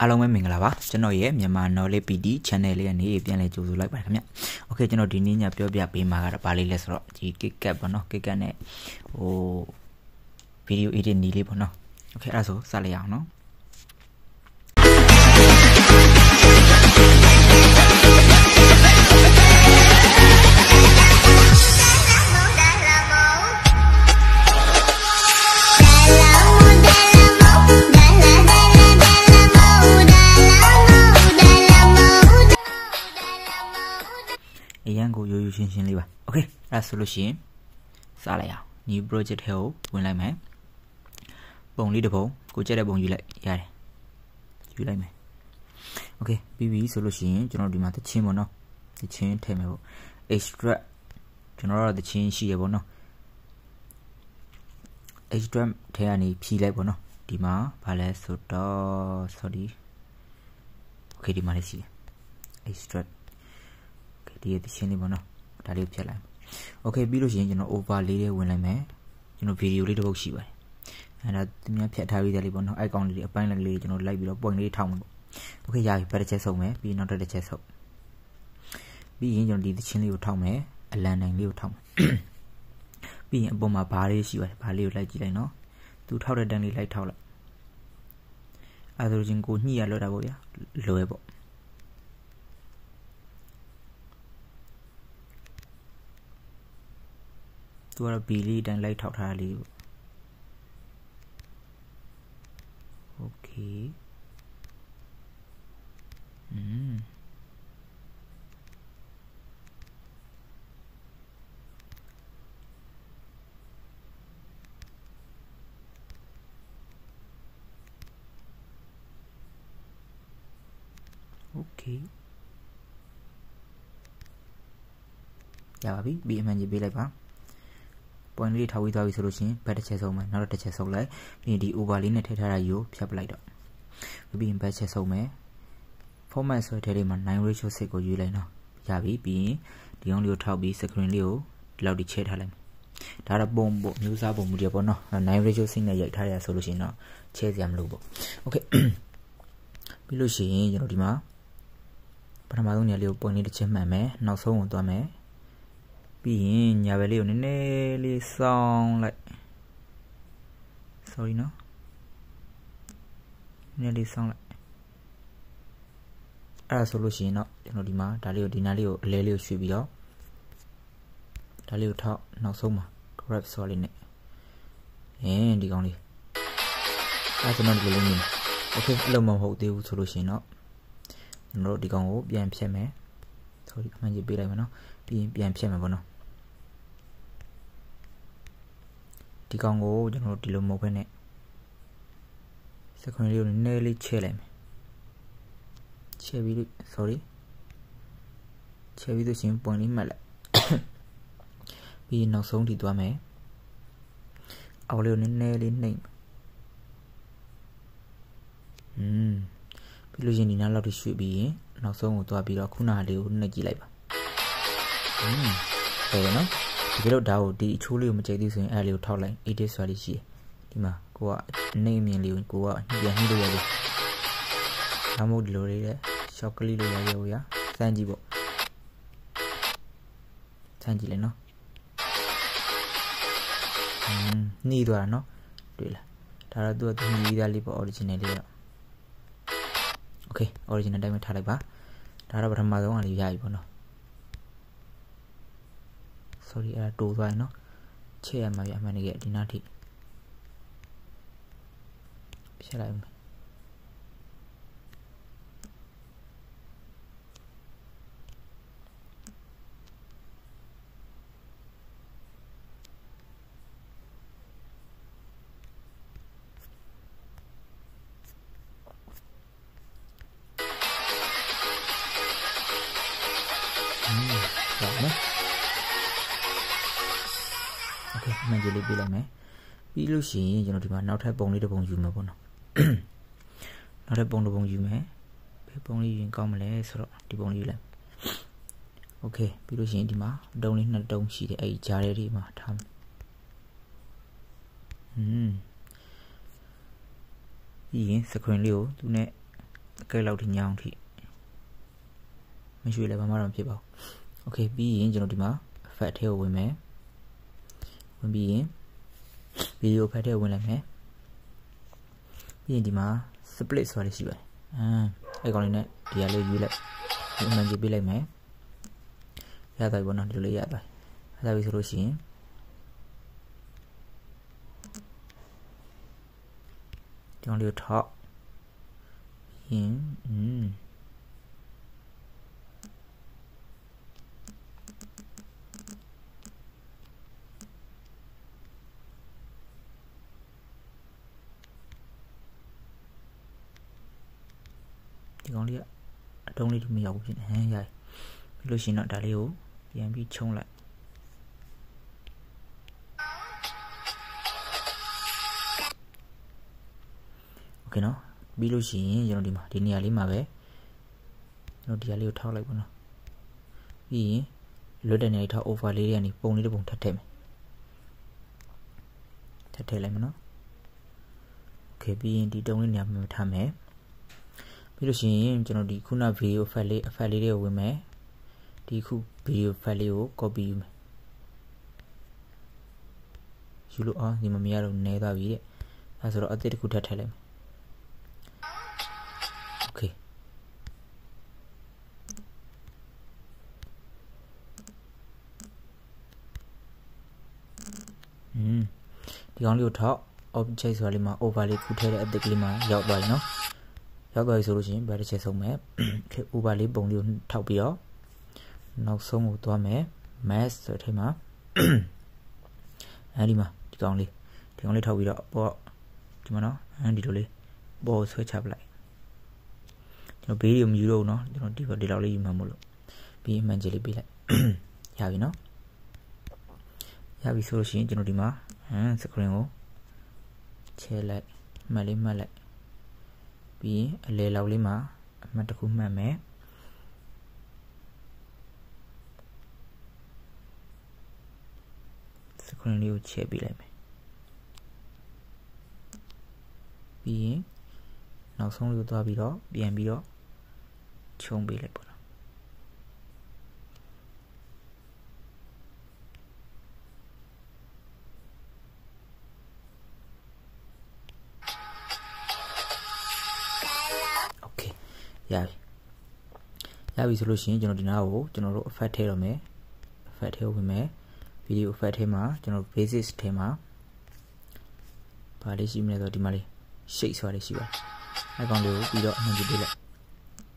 အားလုံးပဲမင်္ဂလာပါကျွန်တော်ရဲ့မြန်မာ knowledge PD channel လေးကနေပြန်လည်ကြိုဆိုလိုက်ပါတယ်ခင်ဗျ။ Okay ကျွန်တော်ဒီနေ့ညပြောပြပေးမှာကတော့ဗာလေးလဲဆိုတော့ဒီ KitKat ပေါ့နော် KitKat နဲ့ဟို video edit နည်းလေးပေါ့နော်။ Okay အဲ့ဒါဆိုစလိုက်အောင်နော် ရှင်းလေးပါ okay အဲ့ဒါဆိုလို့ရှိရင်စလိုက်အောင် new project ထဲကိုဝင်လိုက်မယ်ပုံလေးတစ်ပုံကိုကြက်တဲ့ပုံယူလိုက်ရတယ်ယူလိုက်မယ် okay ပြီးပြီဆိုလို့ရှိရင်ကျွန်တော်ဒီမှာတချင်းပေါ့နော်တချင်းထည့်မယ်ပေါ့ extra ကျွန်တော်တို့တချင်းရှိရပေါ့နော် extra ထဲကနေဖြည့်လိုက်ပေါ့နော်ဒီမှာဗာလဲဆိုတော့ sorry okay ဒီမှာလေးရှိတယ် extra ဒီရတချင်းလေးပေါ့နော် ဒါလေးဖြတ်လိုက်โอเคပြီးလို့ရှိရင်ကျွန်တော် over လေးလေးဝင်လိုက်မယ်ကျွန်တော်ဗီဒီယိုလေးတစ်ပုတ်ရှိပါတယ်အဲ့ဒါသူများဖြတ်ထားပြီးသားလေးပေါ့နော်အဲ့ကောင်လေးအပိုင်းလေးကျွန်တော်လိုက်ပြီးတော့ point လေးထောက်မယ်ပေါ့โอเคရပြီဘယ်တစ်ချက်ဆုံးမယ်ပြီးနောက်တစ်ချက်ဆုံးပြီးရင်ကျွန်တော်ဒီတချင်းလေးကိုထောက်မယ်အလန်နိုင်လေးကိုထောက်မယ်ပြီးရင်အပေါ်မှာဘားလေးရှိပါတယ်ဘားလေးကိုလိုက်ကြည့်လိုက်နော်သူထောက်တဲ့တန်းလေးလိုက်ထောက်လိုက်အဲဒါဆိုရင်ကိုညှိရလွတ်တာပေါ့ဗျာလွယ်ပေါ့ သူကတော့ဘီလေးတိုင်းလိုက်ထောက်ထားလေးโอเคอืมโอเคရပါပြီပြီးအမှန်ကြီးပေးလိုက်ပါ point လေးထားပြီးသွားပြီဆိုလို့ရှိရင်ဘက်တစ်ချက်ဆုံးမယ်နောက်တစ်ချက်ဆုံးလိုက်ပြီးရင်ဒီ over လေးနဲ့ထည့်ထားတာယူဖြတ်ပလိုက်တော့ပြီးရင်ဘက်ချက်ဆုံးမယ် format ဆိုတဲ့ထဲလေးမှာ9 ratio 6ကိုယူလိုက်တော့ရပြီပြီးရင်ဒီအောင်လေးကိုထောက်ပြီး screen လေးကိုဒီလောက်ဒီချဲထားလိုက်ဒါတော့ပုံပေါ့မျိုးစားပုံမူတယ်ပေါ့နော်9 ratio 6နဲ့ရိုက်ထားရဆိုလို့ရှိရင်တော့ချဲစရာမလိုပေါ့ okay ပြီးလို့ရှိရင်ကျွန်တော်ဒီမှာပထမဆုံးနေရာလေးကို point လေးတစ်ချက်မှန်မယ်နောက်ဆုံးကိုသွားမယ် ပြီးရင်ညာဘက်လေးကိုနည်းနည်းလေးစောင်းလိုက် sorry နော်နည်းနည်းလေးစောင်းလိုက်အဲ့ဒါဆိုလို့ရှိရင်တော့ကျွန်တော်ဒီမှာဒါလေးကိုဒီနားလေးကိုအလဲလေးကိုရွှေ့ပြီးတော့ဒါလေးကိုထောက်နောက်ဆုံးမှာ grab ဆိုလေးနဲ့အင်းဒီကောင်လေးအဲ့ကျွန်တော်ဒီလိုလေးမြင် okay အလုံးမဟုတ်သေးဘူးဆိုလို့ရှိရင်တော့ကျွန်တော်တို့ဒီကောင်ကိုပြန်ဖြတ်မယ် sorry အမှန်ကြီးပေးလိုက်မယ်နော်ပြီးရင်ပြန်ဖြတ်မယ်ပေါ့နော်ဒီကောင်ကိုကျွန်တော်တို့ဒီလိုမဟုတ်ဘဲနဲ့စကွန်လေးကိုနည်းနည်းလေးချဲ့လိုက်မယ်ချဲ့ပြီးလို့ sorry ချဲ့ပြီးလို့ရှင်ပွင့်လေးမှတ်လိုက်ပြီးနောက်ဆုံးထိသွားမယ်အောက်လေးကိုနည်းနည်းလေးနှိမ့်อืมပြီးလို့ရှင်ဒီနားလောက်ထိရွှေ့ပြီးရင် နောက်ဆုံးကိုသွားပြီးတော့ခုနလေးကိုနှစ်ကြည့်လိုက်ပါဟင်းဟုတ်ကဲ့နော်ဒီလိုဒါကိုဒီအချိုးလေးကိုမကြိုက်သေးဆိုရင်အဲ့လေးကိုထောက်လိုက်80ဆိုတာလေးရှိတယ်ဒီမှာကိုကနေအမြင်လေးကိုကိုကပြန်နှိလို့ရတယ်ဒါမှမဟုတ်ဒီလိုလေးတဲ့ရှော့ကလေးလိုရရရစမ်းကြည့်ပေါ့စမ်းကြည့်လေနော်နှီးသွားတာနော်တွေ့လားဒါတော့သူကသူညီးသားလေးပေါ့ original လေးတော့ okay original တိုင်းပဲထားလိုက်ပါဒါတော့ပထမဆုံးအလေးရပြီပေါ့နော် sorry အဲ့ဒါတိုးသွားရင်နော်ချဲ့ရမှာပြအမှန်တကယ်ဒီနားထိဖြတ်လိုက်မယ် ဟုတ်နော် okay မှန်ကြလေးပြလိုက်မယ်ပြီးလို့ရှိရင်ကျွန်တော်ဒီမှာနောက်ထပ်ပုံလေးတစ်ပုံယူမယ်ပေါ့နော်နောက်ထပ်ပုံတစ်ပုံယူမယ်ဘယ်ပုံလေးယူရင်ကောင်းမလဲဆိုတော့ဒီပုံလေးယူလိုက် okay ပြီးလို့ရှိရင်ဒီမှာတုံးလေးနှစ်တုံးရှိတယ်အဲ့ဒီဂျားလေးတွေမှာထားမယ်อืมပြီးရင် screen လေးကိုသူနဲ့အကဲလောက်ထိညောင်းထိမ ရွှေလည်းဘာမှတော့မဖြစ်ပါဘူးโอเคပြီးရင်ကျွန်တော်ဒီမှာ fat ထဲကိုဝင်မယ်ဝင်ပြီးရင် video fat ထဲကိုဝင်လိုက်မယ်ပြီးရင်ဒီမှာ split ဆိုတာရှိပါတယ်အဲအဲ့ကောင်လေးနဲ့ဒီဟာလေးယူလိုက်ဒီအမှန်ကြီးပေးလိုက်မယ်ရသွားပြီပေါ့နော်ဒီလိုလေးရသွားရသွားပြီဆိုလို့ရှိရင်ဒီကောင်လေးကိုထောက်ရင်อืม လေးကအတုံးလေးမရောက်ဘူးဖြစ်နေဟမ်ရိုက်ပြီးလို့ရှိရင်တော့ဒါလေးကိုပြန်ပြီးချုံလိုက်โอเคနော်ပြီးလို့ရှိရင်ကျွန်တော်ဒီမှာဒီနေရာလေးမှာပဲကျွန်တော်ဒီဟာလေးကိုထောက်လိုက်ပါနော်ပြီးရင်လွတ်တဲ့နေရာထောက် over လေးတွေကနေပုံလေးတစ်ပုံထပ်ထည့်မယ်ထပ်ထည့်လိုက်မယ်နော်โอเคပြီးရင်ဒီတုံးလေးနေရာမှာထားမယ် ပြီးလို့ရှိရင်ကျွန်တော်ဒီခုန video file လေး file လေးတွေကိုဝင်မယ်ဒီခု video file လေးကို copy ယူမယ်ယူလို့အော်ဒီမှာမရတော့နေသွားပြီတဲ့အဲဆိုတော့အသစ်တစ်ခုထပ်ထည့်လိုက်မယ်โอเคอืมဒီကောင်လေးကိုထောက် object ဆိုတာလေးမှာ overlay ခုထည့်တဲ့အသစ်ကလေးမှာရောက်သွားပြီเนาะ ရောက်သွားပြီဆိုလို့ရှိရင်ဘယ်တစ်ချက်ဆုံးမယ် over လေးပုံလေးကိုထောက်ပြီးတော့နောက်ဆုံးကိုသွားမယ် mass ဆိုတဲ့အထဲမှာအဲဒီမှာဒီကောင်လေးဒီကောင်လေးထောက်ပြီးတော့ပေါ့ဒီမှာနော်အဲဒီလိုလေးပေါ်ဆွဲချပလိုက်ကျွန်တော်ဘေးတွေမယူတော့ဘူးနော်ကျွန်တော်ဒီဘက်ဒီလောက်လေးယူမှမလို့ပြီးမှန်ကြလေးပေးလိုက်ရပြီနော်ရပြီဆိုလို့ရှိရင်ကျွန်တော်ဒီမှာဟမ်စကရင်ကိုချဲလိုက်မှတ်လေးမှတ်လိုက် ပြီးရင်အလဲလောက်လေးမှာအမှတ်တစ်ခုမှတ်မယ်စကရင်လေးကိုချဲပေးလိုက်မယ်ပြီးရင်နောက်ဆုံးလေးကိုသွားပြီးတော့ပြန်ပြီးတော့ခြုံပေးလိုက်ပေါ့ ရပြီရပြီဆိုလို့ရှိရင်ကျွန်တော်ဒီနားကိုကျွန်တော်တို့ effect ထည့်တော့မယ် effect ထည့်ဝင်မယ် video effect ထဲမှာကျွန်တော် basics ထဲမှာဘာလေးရှိမလဲဆိုတော့ဒီမှာလေး shape ဆိုတာလေးရှိပါတယ်အဲကောင်လေးကိုပြီးတော့အမှန်ကြည့်ပေးလိုက်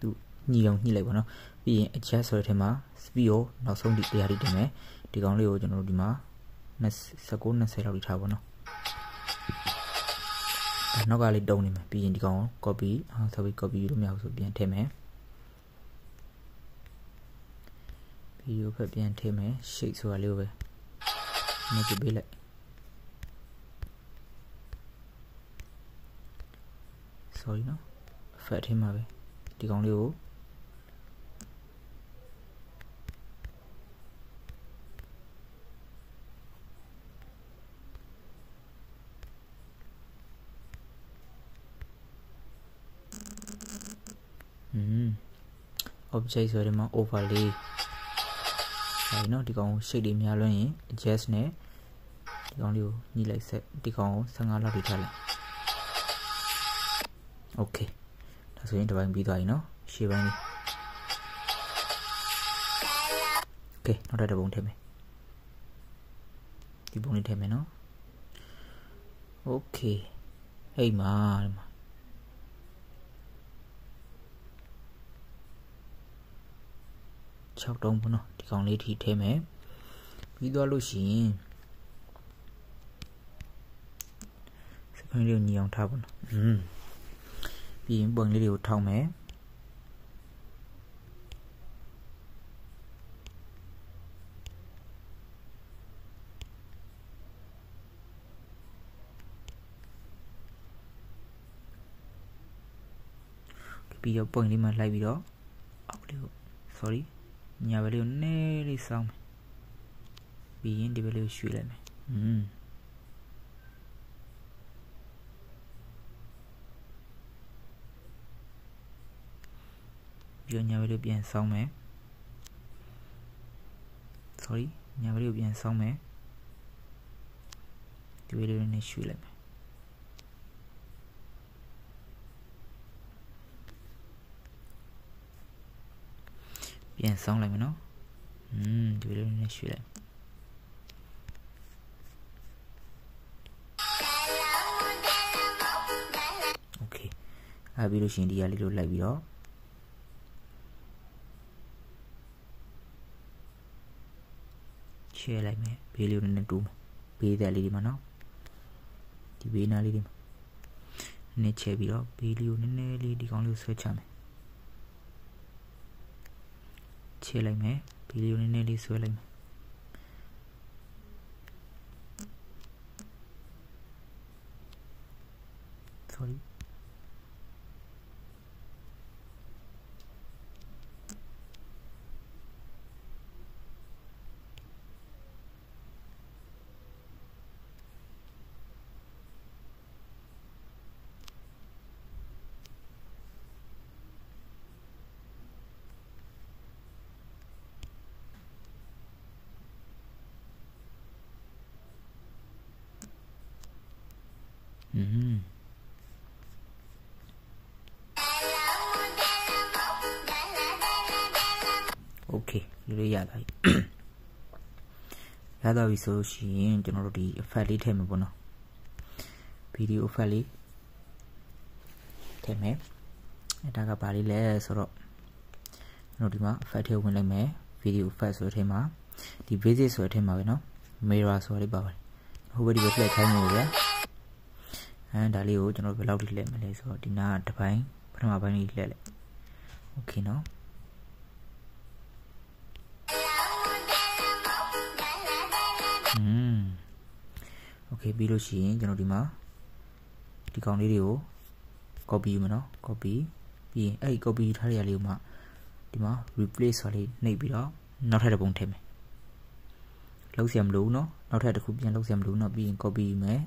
သူညှိအောင်ညှိလိုက်ပါတော့ပြီးရင် adjust ဆိုတဲ့ထဲမှာ speed ကိုနောက်ဆုံးဒီတရားလေးတင်မယ်ဒီကောင်လေးကိုကျွန်တော်တို့ဒီမှာ19 20လောက်ထိထားပါတော့ နောက်ကလေးတုံးနေမယ်ပြီးရင်ဒီကောင်ကို copy အာဆိုပြီး copy လို့မရဘူးဆိုပြန်ထည့်မယ်ဗီဒီယိုဖက်ပြန်ထည့်မယ် shape ဆိုတာလေးကိုပဲမကြည့်ပေးလိုက် sorry နော် fat ထဲမှာပဲဒီကောင်လေးကိုอืม object ဆိုတဲ့မှာ overlay ဒါနော်ဒီကောင်ကို shape တွေများလွန်းရင် adjust နဲ့ဒီကောင်လေးကိုညှိလိုက်ဆက်ဒီကောင်ကို15လောက်တွေထားလိုက် okay ဒါဆိုရင်ဒီပိုင်းပြီးသွားပြီနော်ရှေ့ပိုင်းလေး okay နောက်ထပ်တစ်ပုံထည့်မယ်ဒီပုံလေးထည့်မယ်နော် okay ဟိတ်မှာဒီမှာ 6တုံးပေါ့နော်ဒီကောင်လေးထိထည့်မယ်ပြီးသွားလို့ရှိရင်စပင်းလေးကိုညီအောင်ထားပါနော်อืมပြီးရင်ပုံလေးတွေကိုထောက်မယ်ပြီးတော့ point လေးမှာလိုက်ပြီးတော့အောက်လေးကို sorry ညာဘက်လေးကိုနည်းလေးစောင်းမယ်ပြီးရင်ဒီဘက်လေးကိုရွှေ့လိုက်မယ်อืมပြီးတော့ညာဘက်ကိုပြန်ဆောင်းမယ် sorry ညာဘက်ကိုပြန်ဆောင်းမယ်ဒီဝေးလေးနဲ့ရွှေ့လိုက်မယ် ပြန်ဆောင်းလိုက်မယ်နော်อืมဒီဝေးလေးနဲ့ရွှေ့လိုက်โอเคအဲ့ပြီးလို့ရှိရင်ဒီရလေးလို့လိုက်ပြီးတော့ချဲလိုက်မယ်ဘေးလေးကိုနည်းနည်းတူးမယ်ဘေးသက်လေးဒီမှာနော်ဒီဘေးနားလေးဒီမှာနည်းချဲပြီးတော့ဘေးလေးကိုနည်းနည်းလေးဒီကောင်းလေးကိုဆွဲချမယ် ချဲလိုက်မယ်ဘေးလေးကိုနည်းနည်းလေးဆွဲလိုက်မယ် sorry อืม โอเคဒီလိုရတာပြီရတော့ပြီဆိုလို့ရှိရင်ကျွန်တော်တို့ဒီ effect လေးထည့်မယ်ပေါ့နော် video effect လေးထည့်မယ်အဲဒါကဘာလေးလဲဆိုတော့ကျွန်တော်ဒီမှာ effect ထည့်ဝင်လိုက်မယ် video effect ဆိုတဲ့အထဲမှာဒီ basic ဆိုတဲ့အထဲမှာပဲနော် mirror ဆိုတာလေးပါပါတယ်ဟိုဘက်ဒီဘက်လှည့်ခိုင်းနေတ ယ်အဲဒါလေးကိုကျွန်တော်ဘယ်လောက်ထိလှည့်မလဲဆိုတော့ဒီနားတစ်ပိုင်းပထမပိုင်းလေးလှည့်လိုက်โอเคနော်อืมโอเคပြီးလို့ရှိရင်ကျွန်တော်ဒီမှာဒီကောင်လေးတွေကို copy ယူမယ်နော် copy ပြီးရင်အဲ့ဒီ copy ယူထားတဲ့ရလေးကိုမှဒီမှာ replace ဆိုလေးနှိပ်ပြီးတော့နောက်ထပ်တစ်ပုံထည့်မယ်လုံးစရာမလိုဘူးเนาะနောက်ထပ်တစ်ခုပြန်လုံးစရာမလိုဘူးเนาะပြီးရင် copy ယူမယ်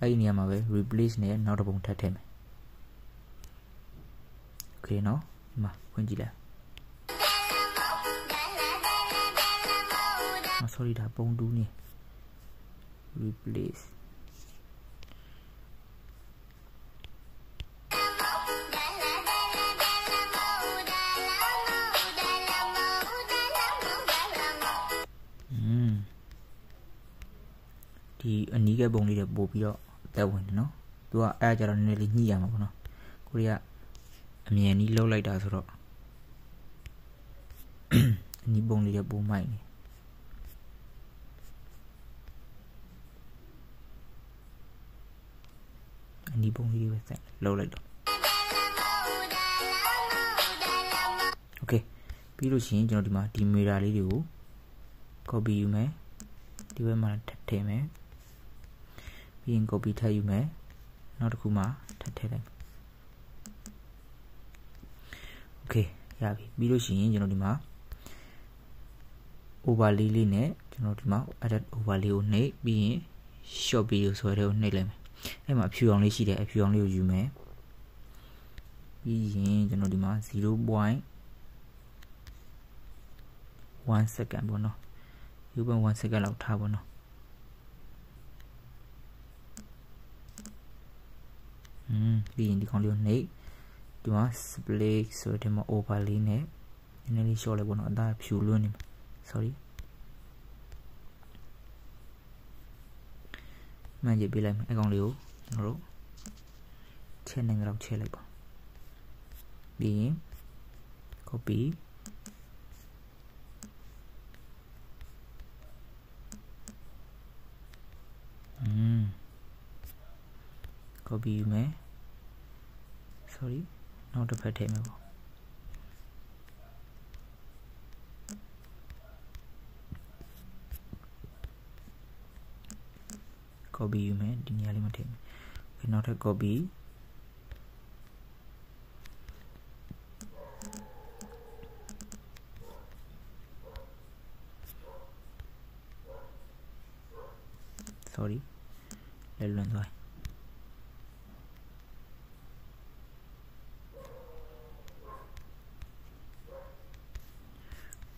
အဲ့ဒီနေရာမှာပဲ replace နဲ့နောက်တစ်ပုံထပ်ထည့်မယ်โอเคเนาะဒီမှာဖွင့်ကြည့်လိုက်အ sorry ဒါပုံတူးနေ replace อืมဒီအနီးကပုံလေးတွေပို့ပြီးတော့ တက်ဝင်တယ်နော်သူကအဲ့အကြတော့နည်းနည်းလေးညှိရမှာပေါ့နော်ကိုရီးယားအမြန်ကြီးလှုပ်လိုက်တာဆိုတော့အနီးပုံလေးတွေပို့မိုက်နေအနီးပုံလေးတွေပဲဆက်လှုပ်လိုက်တော့โอเคပြီးလို့ရှိရင်ကျွန်တော်ဒီမှာဒီမီရာလေးတွေကို copy ယူမယ်ဒီဘက်မှာထပ်ထည့်မယ် ပြီးရင် copy ထပ်ယူမယ်နောက်တစ်ခုမှထပ်ထည့်လိုက် okay ရပြီပြီးလို့ရှိရင်ကျွန်တော်ဒီမှာ overlay လေးနဲ့ကျွန်တော်ဒီမှာ edit overlay ကိုနှိပ်ပြီးရင် short video ဆိုတဲ့ကိုနှိပ်လိုက်မယ်အဲ့မှာအဖြူအောင်လေးရှိတယ်အဖြူအောင်လေးကိုယူမယ်ပြီးရင်ကျွန်တော်ဒီမှာ0.1 second ပေါ့နော်0.1 second လောက်ထားပေါ့နော် อืมပြီးရင်ဒီကောင်လေးကိုနှိပ်ဒီမှာ split ဆိုတဲ့မှာ overlay နဲ့နည်းနည်းလေး short လိုက်ပေါ့နော်အသားဖြူလွန်းနေမှာ sorry မှန်ကြည့်ပေးလိုက်မယ်အကောင်လေးကိုကျွန်တော်တို့ချက်နိုင်တော့ချက်လိုက်ပါပြီးရင် copy อืม copy ယူမယ် sorry နောက်တစ်ဖက်ထည့်မယ်ပေါ့ copy ယူမယ်ဒီနေရာလေးမှာထည့်မယ်ဒီနောက်ထပ် copy sorry လဲလွန်သွား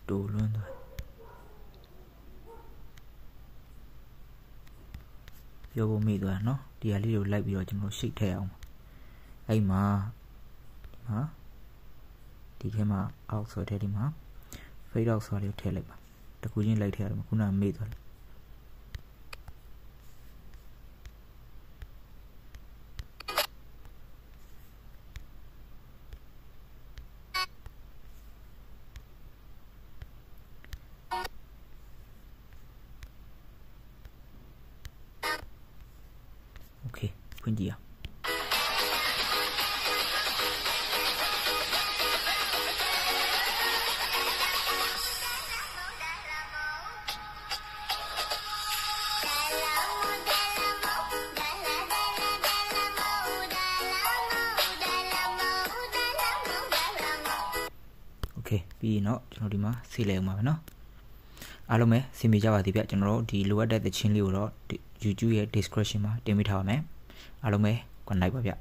တိုလွန်းသွား ပြောဖို့မိသွားเนาะဒီဟာလေးကိုလိုက်ပြီးတော့ကျွန်တော်ရှိတ်ထည့်အောင်အဲ့မှာဒီမှာဒီထဲမှာ out ဆိုတဲ့ဒီမှာ fade out ဆိုတာလေးကိုထည့်လိုက်ပါတကူချင်းလိုက်ထည့်ရတယ်ခုနကမေ့သွားတယ် ပြီးရင်တော့ကျွန်တော်ဒီမှာဆေးလဲအောင်ပါမယ်နော်အားလုံးပဲဆင်ပြေကြပါသည်ဗျကျွန်တော်တို့ဒီလိုအပ်တဲ့သချင်းလေးကိုတော့ YouTube ရဲ့ description မှာတင်ပေးထားပါမယ်အားလုံးပဲ good night ပါဗျ